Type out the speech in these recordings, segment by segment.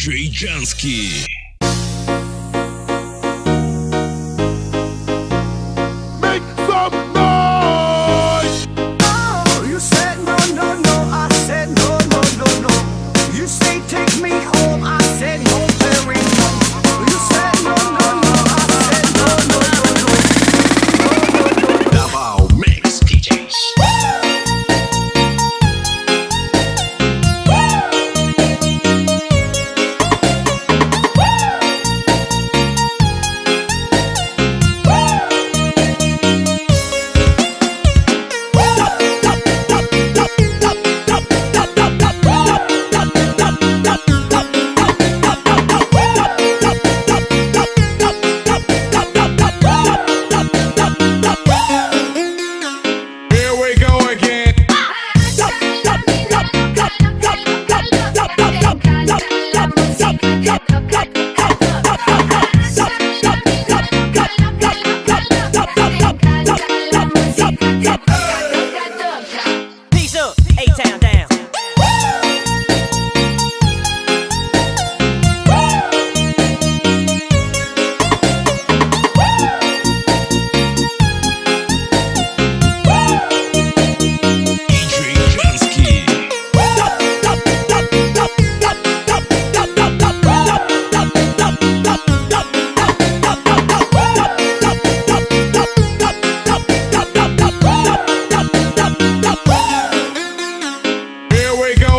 Диджей Джанский.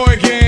again.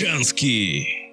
Диджей Джанский.